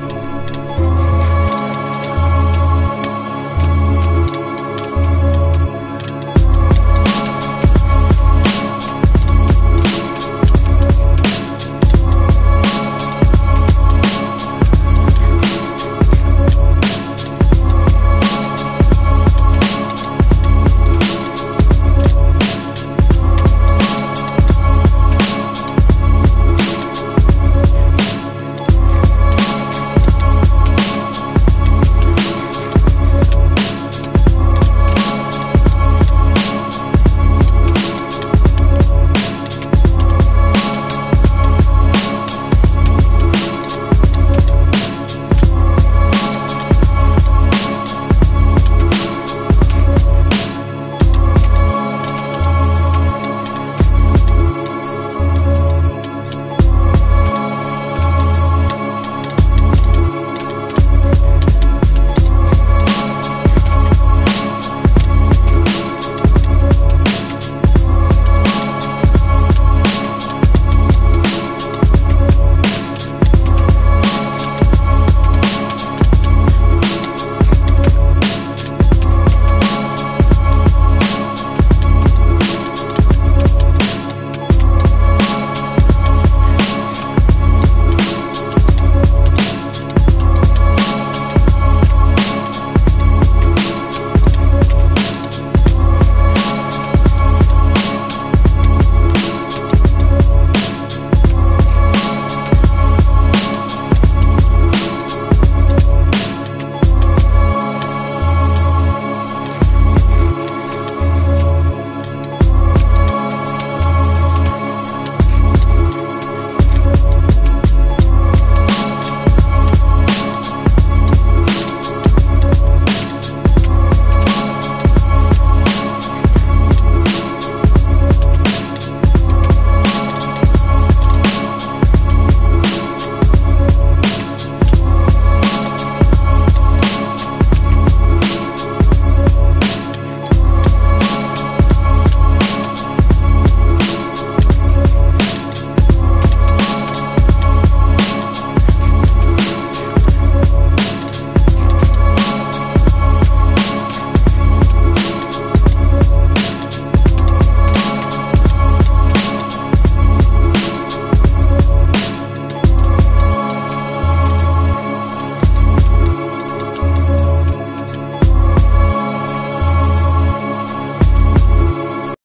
Bond.